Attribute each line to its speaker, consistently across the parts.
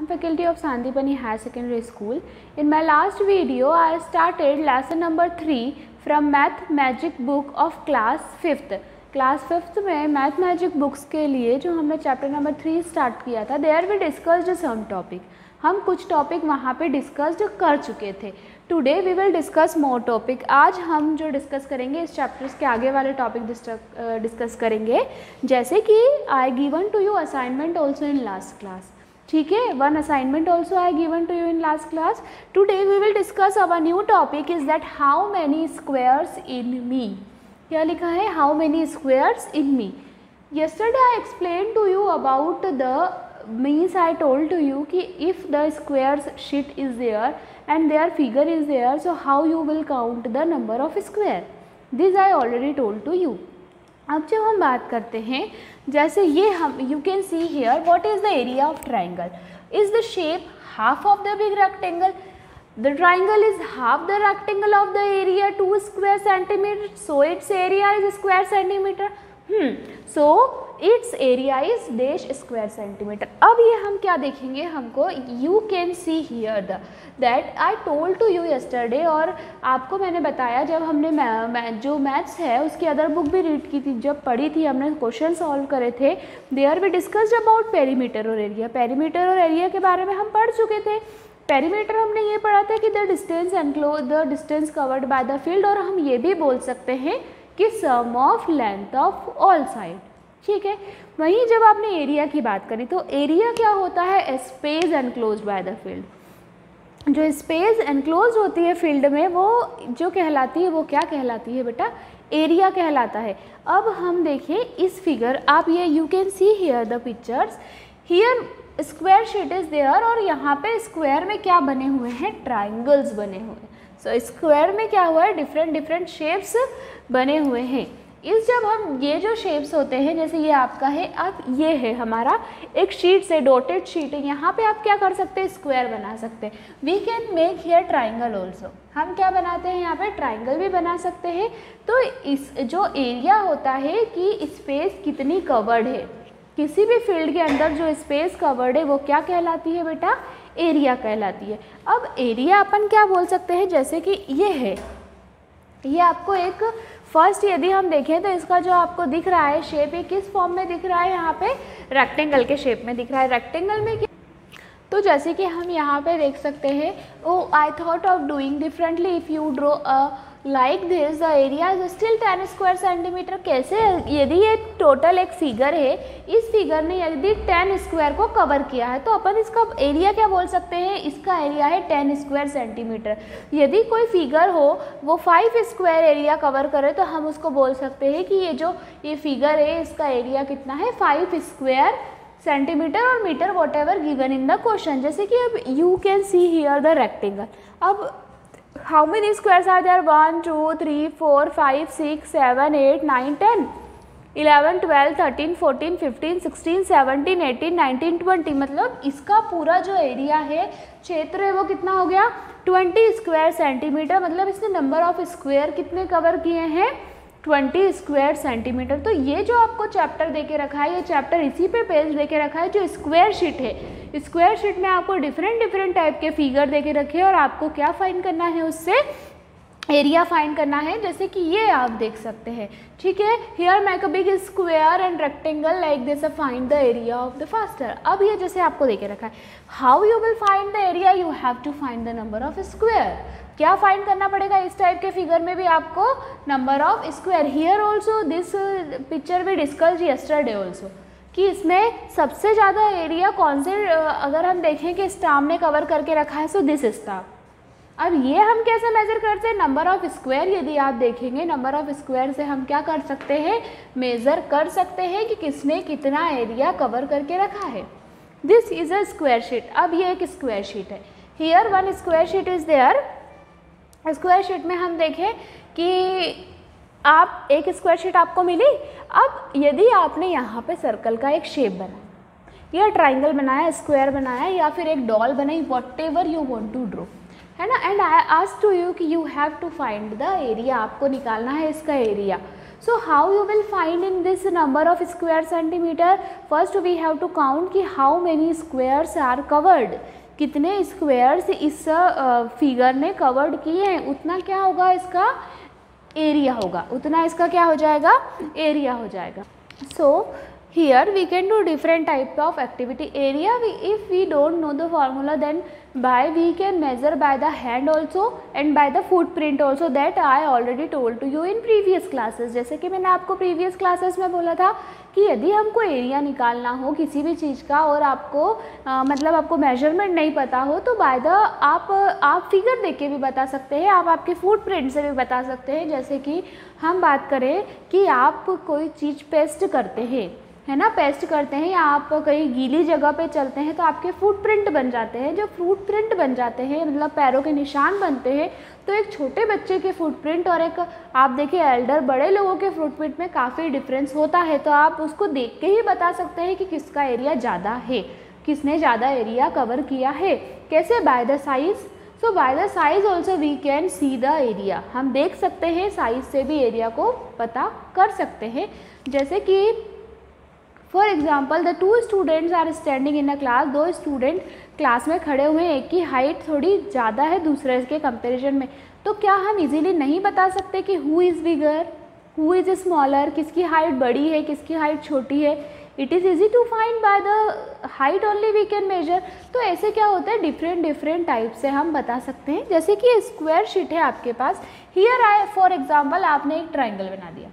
Speaker 1: I'm faculty of Sandipani Higher Secondary School. In my last video, I started lesson number 3 from Math Magic Book of class 5th. Class fifth में math magic books के लिए जो हमने chapter number three start किया था there we discussed some topic हम कुछ topic वहाँ पे डिस्कस्ड कर चुके थे today we will discuss more topic आज हम जो डिस्कस करेंगे इस चैप्टर्स के आगे वाले टॉपिक डिस्कस करेंगे जैसे कि I given to you assignment also in last class ठीक है one assignment also I given to you in last class today we will discuss our new topic is that how many squares in me क्या लिखा है how many squares in me yesterday I explain to you about the means I told to you कि if the squares sheet is there and there figure is there so how you will count the number of square this I already told to you अब जब हम बात करते हैं जैसे ये हम you can see here what is the area of triangle is the shape half of the big rectangle the triangle is half the rectangle of the area two square centimetre so it's area is square centimetre so it's area is dash square centimetre अब ये हम क्या देखेंगे हमको you can see here the that I told to you yesterday और आपको मैंने बताया जब हमने मै, मै, जो मैथ्स है उसकी अदर बुक भी रीड की थी जब पढ़ी थी हमने क्वेश्चन सॉल्व करे थे they are we discussed about perimeter और एरिया पेरीमीटर और एरिया के बारे में हम पढ़ चुके थे पेरीमीटर हमने ये पढ़ा था कि the distance enclose the distance covered by the field और हम ये भी बोल सकते हैं कि sum of length of all side ठीक है वहीं जब आपने एरिया की बात करी तो एरिया क्या होता है space enclose by the field जो स्पेस एनक्लोज होती है फील्ड में वो जो कहलाती है वो क्या कहलाती है बेटा एरिया कहलाता है अब हम देखें इस फिगर आप ये you can see here the pictures here square shade is there और यहाँ पे स्क्वायर में क्या बने हुए हैं ट्राइंगल्स बने हुए हैं सो स्क्वायर में क्या हुआ है डिफरेंट डिफरेंट शेप्स बने हुए हैं इस जब हम ये जो शेप्स होते हैं जैसे ये आपका है अब ये है हमारा एक शीट से डोटेड शीट है यहाँ पे आप क्या कर सकते हैं स्क्वायर बना सकते हैं we can make here triangle also हम क्या बनाते हैं यहाँ पे ट्राइंगल भी बना सकते हैं तो इस जो एरिया होता है कि स्पेस कितनी कवर्ड है किसी भी फील्ड के अंदर जो स्पेस कवर्ड है वो क्या कहलाती है बेटा एरिया कहलाती है अब एरिया अपन क्या बोल सकते हैं जैसे कि ये है ये आपको एक फर्स्ट यदि हम देखें तो इसका जो आपको दिख रहा है शेप ये किस फॉर्म में दिख रहा है यहाँ पे रेक्टेंगल के शेप में दिख रहा है रेक्टेंगल में तो जैसे कि हम यहाँ पे देख सकते हैं oh I thought of doing differently if you draw a like this the area is still ten square centimetre कैसे यदि ये टोटल एक फिगर है इस फिगर ने यदि टेन स्क्वायर को कवर किया है तो अपन इसका एरिया क्या बोल सकते हैं इसका एरिया है टेन स्क्वायर सेंटीमीटर यदि कोई फिगर हो वो फाइव स्क्वायर एरिया कवर करे तो हम उसको बोल सकते हैं कि ये जो ये फिगर है इसका एरिया कितना है फाइव स्क्वायर सेंटीमीटर और metre whatever given in the question जैसे कि अब you can see here the rectangle अब how many squares are there one two three four five six seven eight nine ten eleven twelve thirteen fourteen fifteen sixteen seventeen eighteen nineteen twenty मतलब इसका पूरा जो area है क्षेत्र है वो कितना हो गया ट्वेंटी स्क्वायर सेंटीमीटर मतलब इसने नंबर ऑफ स्क्वायर कितने कवर किए हैं ट्वेंटी स्क्वायर सेंटीमीटर तो ये जो आपको चैप्टर देके रखा है ये चैप्टर इसी पे पेज देके रखा है जो स्क्वायर शीट है स्क्वायर शीट में आपको डिफरेंट डिफरेंट टाइप के फिगर दे के रखे और आपको क्या फाइन करना है उससे एरिया फाइंड करना है जैसे कि ये आप देख सकते हैं ठीक है here make big square and rectangle like this find the area of the faster अब ये जैसे आपको देखे रखा है how you will find the area you have to find the number of square क्या फाइंड करना पड़ेगा इस टाइप के फिगर में भी आपको number of square here also this picture we discuss yesterday also कि इसमें सबसे ज़्यादा एरिया कौन से uh, अगर हम देखें कि स्टाम ने कवर करके रखा है सो दिस स्टाम अब ये हम कैसे मेज़र करते हैं नंबर ऑफ़ स्क्वायर यदि आप देखेंगे नंबर ऑफ़ स्क्वायर से हम क्या कर सकते हैं मेज़र कर सकते हैं कि किसने कितना एरिया कवर करके रखा है this is a square sheet अब ये एक स्क्वायर शीट है here one square sheet is there square sheet में हम देखें कि आप एक स्क्वायर शीट आपको मिली अब यदि आपने यहाँ पे सर्कल का एक शेप बनाया या ट्राइंगल बनाया स्क्वायर बनाया या फिर एक डॉल बनाई whatever you want to draw है ना and I ask to you कि you have to find the area आपको निकालना है इसका area so how you will find in this number of square centimetre first we have to count कि how many squares are covered कितने squares इस figure ने covered किए हैं उतना क्या होगा इसका एरिया होगा उतना इसका क्या हो जाएगा एरिया हो जाएगा so here we can do different type of activity area if we don't know the formula then by we can measure by the hand also and by the foot print also that I already told to you in previous classes जैसे कि मैंने आपको previous classes में बोला था कि यदि हमको एरिया निकालना हो किसी भी चीज़ का और आपको आ, मतलब आपको मेजरमेंट नहीं पता हो तो बाय द आप आप फिगर देख के भी बता सकते हैं आप आपके फूड प्रिंट से भी बता सकते हैं जैसे कि हम बात करें कि आप कोई चीज़ पेस्ट करते हैं है ना पेस्ट करते हैं या आप कहीं गीली जगह पे चलते हैं तो आपके फूट प्रिंट बन जाते हैं जो फ्रूट प्रिंट बन जाते हैं मतलब पैरों के निशान बनते हैं तो एक छोटे बच्चे के फूट प्रिंट और एक आप देखिए एल्डर बड़े लोगों के फूट प्रिंट में काफ़ी डिफरेंस होता है तो आप उसको देख के ही बता सकते हैं कि किसका एरिया ज़्यादा है किसने ज़्यादा एरिया कवर किया है कैसे by the size so by the size also we can see the area हम देख सकते हैं साइज से भी एरिया को पता कर सकते हैं जैसे कि for example the two students are standing in a class दो स्टूडेंट क्लास में खड़े हुए हैं एक की हाइट थोड़ी ज़्यादा है दूसरे के कंपेरिजन में तो क्या हम इजीली नहीं बता सकते कि who is bigger who is smaller किसकी हाइट बड़ी है किसकी हाइट छोटी है it is easy to find by the height only we can measure तो ऐसे क्या होता है डिफरेंट डिफरेंट टाइप से हम बता सकते हैं जैसे कि स्क्वायर शीट है आपके पास हियर आए फॉर एग्जाम्पल आपने एक ट्राइंगल बना दिया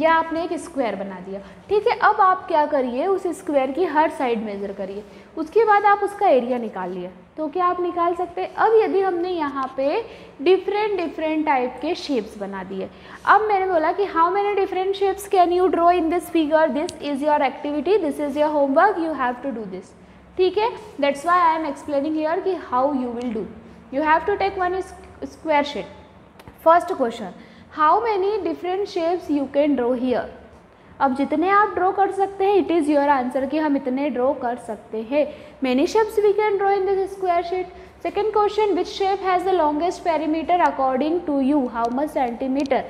Speaker 1: या आपने एक स्क्वायर बना दिया ठीक है अब आप क्या करिए उस स्क्वायर की हर साइड मेज़र करिए उसके बाद आप उसका एरिया निकाल लिए तो क्या आप निकाल सकते हैं अब यदि हमने यहाँ पे डिफरेंट डिफरेंट टाइप के शेप्स बना दिए अब मैंने बोला कि how many different shapes can you draw in this figure this is your activity this is your homework you have to do this ठीक है that's why I am explaining here कि how you will do you have to take one square shape first question how many different shapes you can draw here अब जितने आप draw कर सकते हैं it is your answer कि हम इतने ड्रॉ कर सकते हैं many shapes we can draw in this square sheet second question which shape has the longest perimeter according to you how much centimetre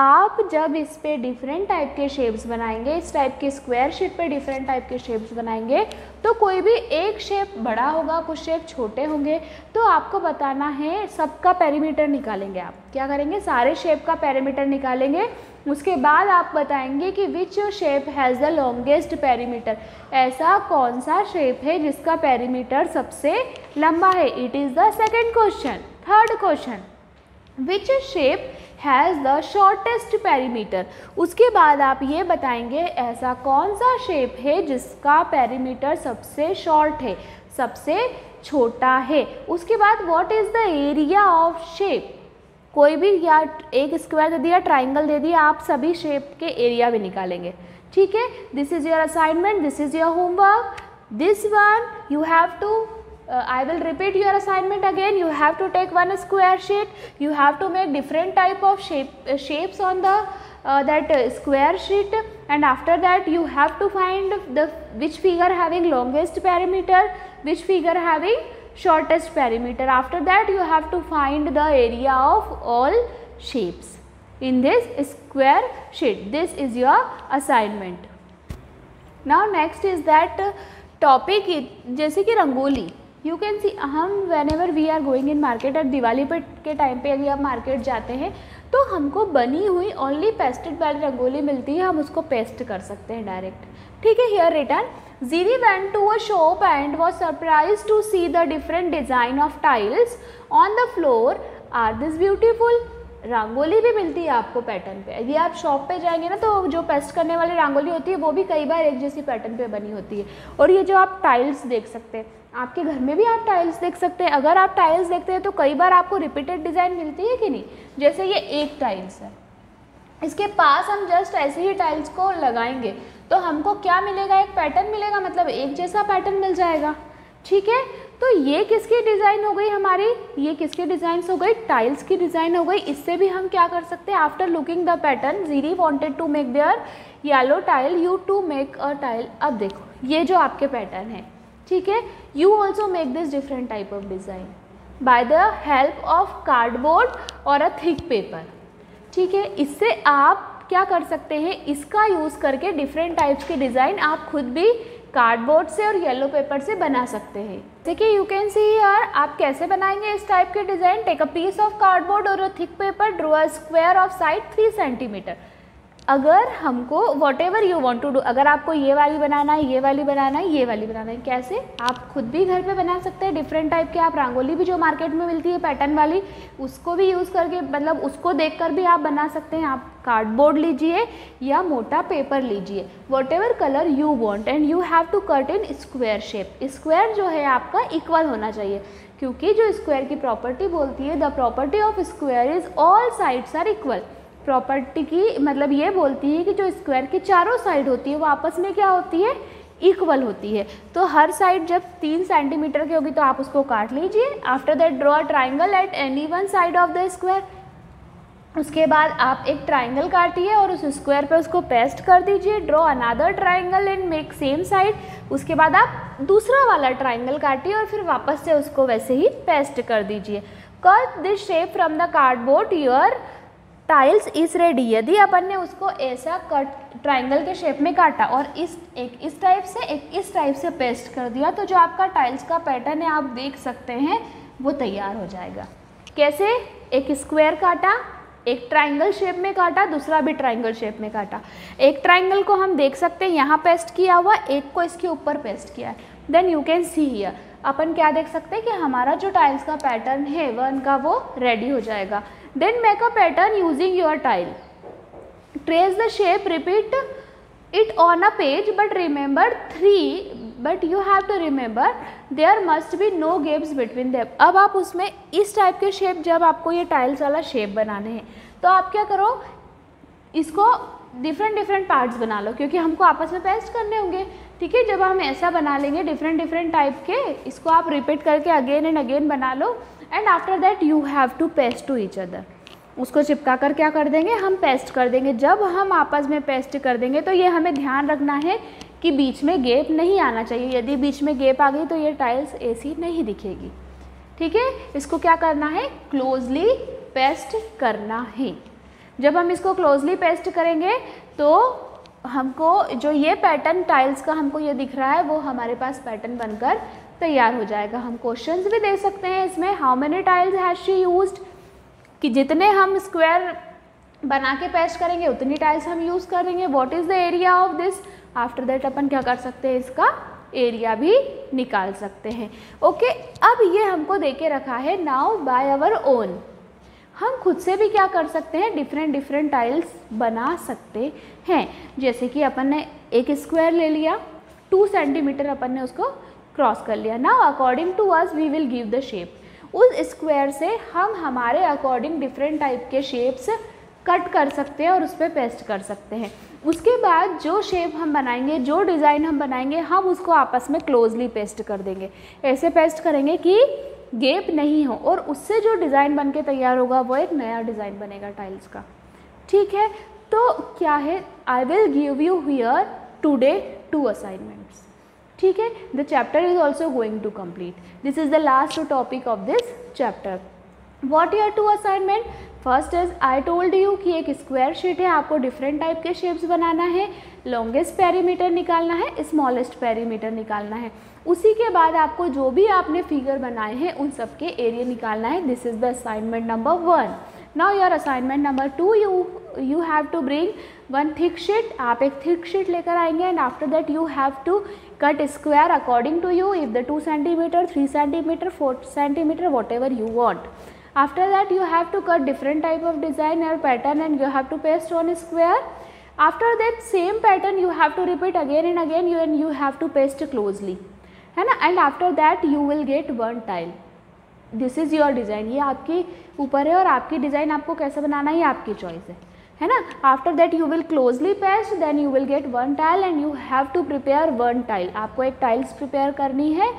Speaker 1: आप जब इस पर डिफरेंट टाइप के शेप्स बनाएंगे इस टाइप के स्क्वायर शेप पे डिफरेंट टाइप के शेप्स बनाएंगे तो कोई भी एक शेप बड़ा होगा कुछ शेप छोटे होंगे तो आपको बताना है सबका पैरीमीटर निकालेंगे आप क्या करेंगे सारे शेप का पैरीमीटर निकालेंगे उसके बाद आप बताएंगे कि which shape has the longest perimeter ऐसा कौन सा शेप है जिसका पैरीमीटर सबसे लंबा है it is the second question third question which shape has the shortest perimeter उसके बाद आप ये बताएंगे ऐसा कौन सा शेप है जिसका पेरीमीटर सबसे शॉर्ट है सबसे छोटा है उसके बाद what is the area of shape कोई भी या एक स्क्वायर दे दिया ट्राइंगल दे दिया आप सभी शेप के एरिया भी निकालेंगे ठीक है this is your assignment this is your homework this one you have to uh, I will repeat your assignment again. You have to take one square sheet. You have to make different type of shape, uh, shapes on the uh, that uh, square sheet and after that you have to find the which figure having longest perimeter, which figure having shortest perimeter. After that you have to find the area of all shapes in this square sheet. This is your assignment. Now next is that topic जैसे कि rangoli you can see हम whenever we are going in market और दिवाली पर के time पे यदि आप market जाते हैं तो हमको बनी हुई ओनली पेस्टेड वाली रंगोली मिलती है हम उसको पेस्ट कर सकते हैं डायरेक्ट ठीक है हेयर रिटर्न जीवी went to a shop and was surprise to see the different design of tiles on the floor are this beautiful rangoli भी मिलती है आपको पैटर्न पे यदि आप शॉप पे जाएंगे ना तो जो पेस्ट करने वाली रंगोली होती है वो भी कई बार एक जैसी पैटर्न पे बनी होती है और ये जो आप टाइल्स देख सकते हैं आपके घर में भी आप टाइल्स देख सकते हैं अगर आप टाइल्स देखते हैं तो कई बार आपको रिपीटेड डिज़ाइन मिलती है कि नहीं जैसे ये एक टाइल्स है इसके पास हम जस्ट ऐसे ही टाइल्स को लगाएंगे तो हमको क्या मिलेगा एक पैटर्न मिलेगा मतलब एक जैसा पैटर्न मिल जाएगा ठीक है तो ये किसकी डिज़ाइन हो गई हमारी ये किसकी डिजाइन हो गई टाइल्स की डिज़ाइन हो गई इससे भी हम क्या कर सकते हैं आफ्टर लुकिंग द पैटर्न जीरी wanted to make there yellow tile you to make a tile अब देखो ये जो आपके पैटर्न है ठीक है you also make this different type of design by the help of cardboard और अ थिक पेपर ठीक है इससे आप क्या कर सकते हैं इसका यूज़ करके डिफरेंट टाइप्स के डिज़ाइन आप खुद भी कार्डबोर्ड से और येलो पेपर से बना सकते हैं देखिए यू कैन सी यार आप कैसे बनाएंगे इस टाइप के design take a piece of cardboard और a thick paper draw a square of side three centimetre अगर हमको whatever you want to do अगर आपको ये वाली बनाना है ये वाली बनाना है ये वाली बनाना है कैसे आप खुद भी घर पे बना सकते हैं डिफरेंट टाइप के आप रंगोली भी जो मार्केट में मिलती है पैटर्न वाली उसको भी यूज़ करके मतलब उसको देखकर भी आप बना सकते हैं आप कार्डबोर्ड लीजिए या मोटा पेपर लीजिए whatever colour you want and you have to cut in square shape square जो है आपका इक्वल होना चाहिए क्योंकि जो स्क्वायर की प्रॉपर्टी बोलती है the property of square is all sides are equal property की मतलब ये बोलती है कि जो स्क्वायर की चारों साइड होती है वो आपस में क्या होती है इक्वल होती है तो हर साइड जब तीन सेंटीमीटर की होगी तो आप उसको काट लीजिए after that draw a triangle at any one side of the square उसके बाद आप एक ट्राइंगल काटिए और उस स्क्वायर पे उसको पेस्ट कर दीजिए draw another triangle and make same side उसके बाद आप दूसरा वाला ट्राइंगल काटिए और फिर वापस से उसको वैसे ही पेस्ट कर दीजिए cut this shape from the cardboard your tiles is ready यदि अपन ने उसको ऐसा कट ट्राइंगल के शेप में काटा और इस एक इस टाइप से एक इस टाइप से पेस्ट कर दिया तो जो आपका टाइल्स का पैटर्न है आप देख सकते हैं वो तैयार हो जाएगा कैसे एक स्क्वायर काटा एक ट्राइंगल शेप में काटा दूसरा भी ट्राइंगल शेप में काटा एक ट्राइंगल को हम देख सकते हैं यहाँ पेस्ट किया हुआ एक को इसके ऊपर पेस्ट किया है then you can see here अपन क्या देख सकते हैं कि हमारा जो टाइल्स का पैटर्न है वन का वो रेडी हो जाएगा then make a pattern using your tile trace the shape repeat it on a page but remember three but you have to remember there must be no games between them अब आप उसमें इस type के shape जब आपको ये tiles वाला shape बनाने हैं तो आप क्या करो इसको डिफरेंट डिफरेंट पार्ट्स बना लो क्योंकि हमको आपस में पेस्ट करने होंगे ठीक है जब हम ऐसा बना लेंगे डिफरेंट डिफरेंट टाइप के इसको आप रिपीट करके अगेन एंड अगेन बना लो and after that you have to paste to each other उसको चिपका कर क्या कर देंगे हम पेस्ट कर देंगे जब हम आपस में पेस्ट कर देंगे तो ये हमें ध्यान रखना है कि बीच में गेप नहीं आना चाहिए यदि बीच में गेप आ गई तो ये टाइल्स ऐसी नहीं दिखेगी ठीक है इसको क्या करना है क्लोजली पेस्ट करना है जब हम इसको क्लोजली पेस्ट करेंगे तो हमको जो ये पैटर्न टाइल्स का हमको ये दिख रहा है वो हमारे पास पैटर्न बनकर तैयार हो जाएगा हम क्वेश्चंस भी दे सकते हैं इसमें how many tiles has she used कि जितने हम स्क्वायर बना के पेश करेंगे उतनी टाइल्स हम यूज़ करेंगे what is the area of this after that अपन क्या कर सकते हैं इसका एरिया भी निकाल सकते हैं ओके okay, अब ये हमको दे के रखा है नाउ बाय आवर ओन हम खुद से भी क्या कर सकते हैं डिफरेंट डिफरेंट टाइल्स बना सकते हैं जैसे कि अपन ने एक स्क्वायर ले लिया टू सेंटीमीटर अपन ने उसको क्रॉस कर लिया now according to us we will give the shape उस स्क्वायर से हम हमारे अकॉर्डिंग डिफरेंट टाइप के शेप्स कट कर सकते हैं और उस पर पेस्ट कर सकते हैं उसके बाद जो शेप हम बनाएंगे जो डिज़ाइन हम बनाएंगे हम उसको आपस में क्लोजली पेस्ट कर देंगे ऐसे पेस्ट करेंगे कि गेप नहीं हो और उससे जो डिज़ाइन बन के तैयार होगा वो एक नया डिज़ाइन बनेगा टाइल्स का ठीक है तो क्या है I will give you here today two assignments ठीक है the chapter is also going to complete this is the last topic of this chapter what are two assignment first is I told you कि एक square sheet है आपको different type के shapes बनाना है longest perimeter निकालना है smallest perimeter निकालना है उसी के बाद आपको जो भी आपने फिगर बनाए हैं उन सब के एरिया निकालना है this is the assignment number one now your assignment number two you you have to bring one thick sheet आप एक थिक शीट लेकर आएंगे and after that you have to cut square according to you if the two centimetre three centimetre four centimetre whatever you want after that you have to cut different type of design or pattern and you have to paste on square after that same pattern you have to repeat again and again you and you have to paste closely है ना and after that you will get one tile this is your design ये आपके ऊपर है और आपकी design आपको कैसे बनाना है आपकी choice है है ना after that you will closely paste then you will get one tile and you have to prepare one tile आपको एक टाइल्स प्रिपेयर करनी है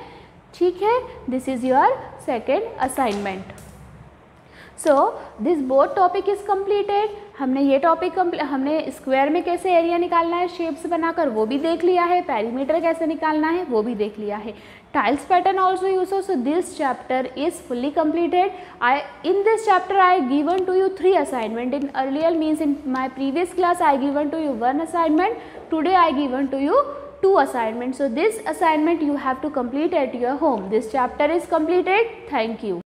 Speaker 1: ठीक है this is your second assignment so this board topic is completed हमने ये topic हमने square में कैसे एरिया निकालना है शेप्स बनाकर वो भी देख लिया है पैरीमीटर कैसे निकालना है वो भी देख लिया है tiles pattern also use so this chapter is fully completed I in this chapter I given to you three assignment in earlier means in my previous class I given to you one assignment today I given to you two assignment so this assignment you have to complete at your home this chapter is completed thank you